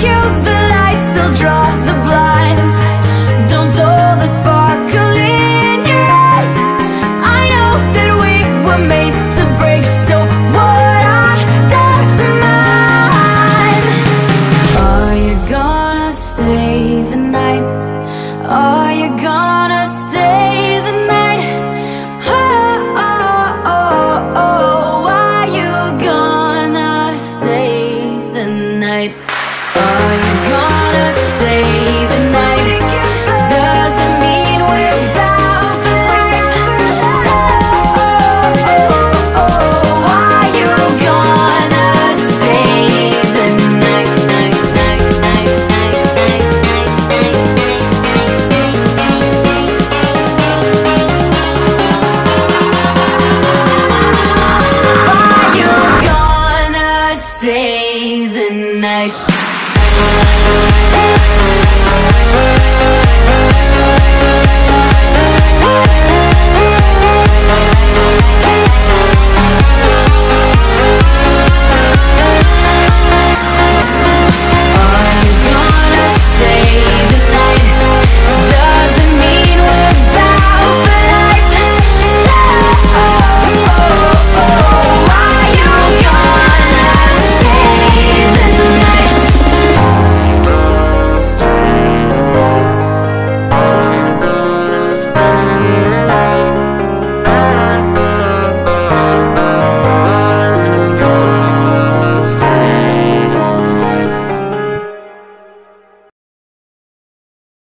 the lights, draw the blinds. Don't dull the sparkle in your eyes. I know that we were made to break, so what I don't mind? Are you gonna stay the night? Are you gonna the night.